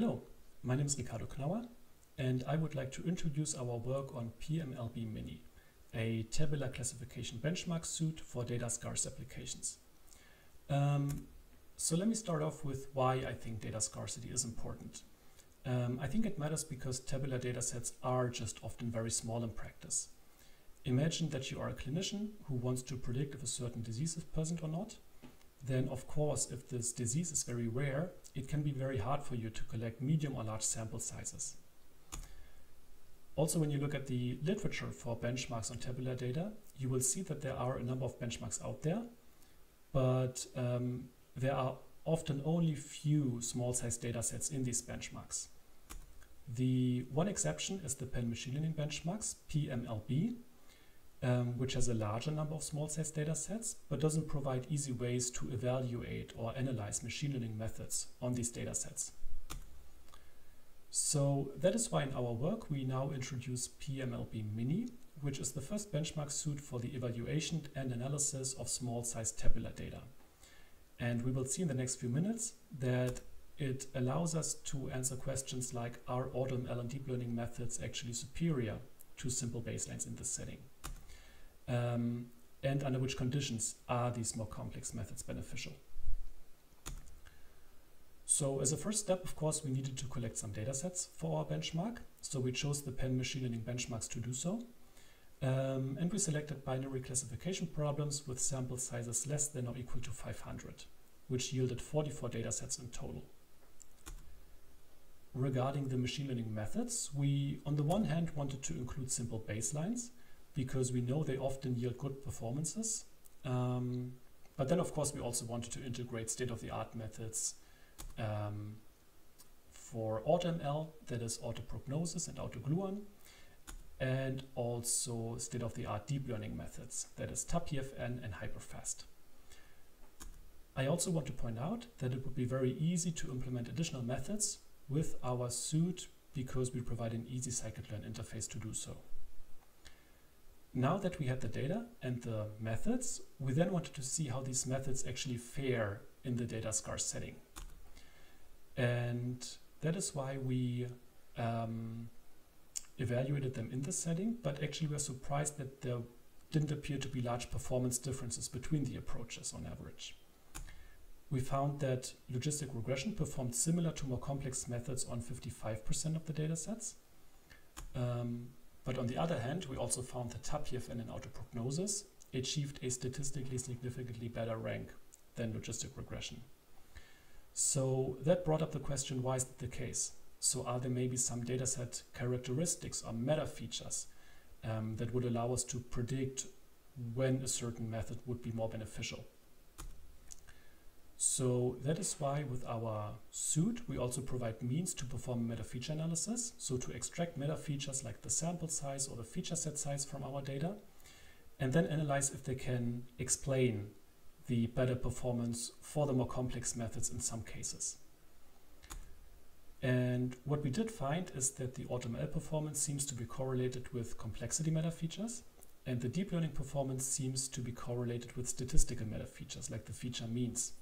Hello, my name is Ricardo Knauer and I would like to introduce our work on PMLB Mini, a tabular classification benchmark suite for data scarce applications. Um, so let me start off with why I think data scarcity is important. Um, I think it matters because tabular datasets are just often very small in practice. Imagine that you are a clinician who wants to predict if a certain disease is present or not. Then, of course, if this disease is very rare, it can be very hard for you to collect medium or large sample sizes. Also, when you look at the literature for benchmarks on tabular data, you will see that there are a number of benchmarks out there, but um, there are often only few small-sized datasets in these benchmarks. The one exception is the Penn Machine Learning Benchmarks, PMLB, um, which has a larger number of small-sized datasets, but doesn't provide easy ways to evaluate or analyze machine learning methods on these data sets. So that is why in our work we now introduce PMLB Mini, which is the first benchmark suite for the evaluation and analysis of small-sized tabular data. And we will see in the next few minutes that it allows us to answer questions like, are AutoML and deep learning methods actually superior to simple baselines in this setting? Um, and under which conditions are these more complex methods beneficial? So as a first step, of course, we needed to collect some data sets for our benchmark. So we chose the Penn Machine Learning benchmarks to do so. Um, and we selected binary classification problems with sample sizes less than or equal to 500, which yielded 44 datasets in total. Regarding the machine learning methods, we on the one hand wanted to include simple baselines because we know they often yield good performances. Um, but then of course we also wanted to integrate state-of-the-art methods um, for AutoML, that is autoprognosis and autogluon, and also state-of-the-art deep learning methods, that is TabPFN and Hyperfast. I also want to point out that it would be very easy to implement additional methods with our suite because we provide an easy scikit-learn interface to do so. Now that we had the data and the methods, we then wanted to see how these methods actually fare in the data scarce setting. And that is why we um, evaluated them in this setting, but actually we are surprised that there didn't appear to be large performance differences between the approaches on average. We found that logistic regression performed similar to more complex methods on 55% of the datasets. Um, but on the other hand, we also found that TabPFN and autoprognosis achieved a statistically significantly better rank than logistic regression. So that brought up the question, why is that the case? So are there maybe some dataset characteristics or meta features um, that would allow us to predict when a certain method would be more beneficial? So that is why with our suite, we also provide means to perform meta feature analysis. So to extract meta features like the sample size or the feature set size from our data, and then analyze if they can explain the better performance for the more complex methods in some cases. And what we did find is that the AutoML performance seems to be correlated with complexity meta features, and the deep learning performance seems to be correlated with statistical meta features like the feature means.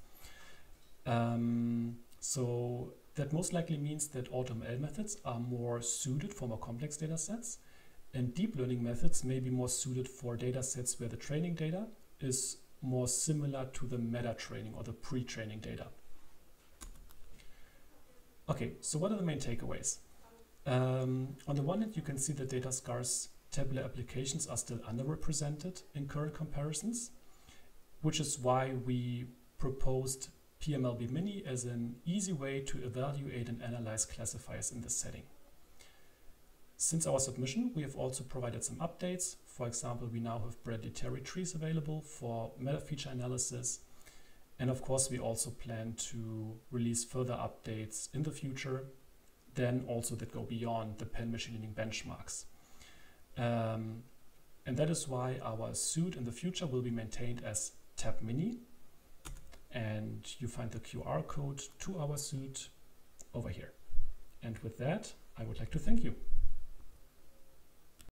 Um, so that most likely means that AutoML methods are more suited for more complex data sets, and deep learning methods may be more suited for data sets where the training data is more similar to the meta training or the pre-training data. Okay, so what are the main takeaways? Um, on the one hand, you can see that data scarce tabular applications are still underrepresented in current comparisons, which is why we proposed PMLB Mini as an easy way to evaluate and analyze classifiers in this setting. Since our submission, we have also provided some updates. For example, we now have Terry trees available for meta feature analysis and of course, we also plan to release further updates in the future, then also that go beyond the Penn machine learning benchmarks. Um, and that is why our suite in the future will be maintained as Tab Mini. And you find the QR code to our suite over here. And with that, I would like to thank you.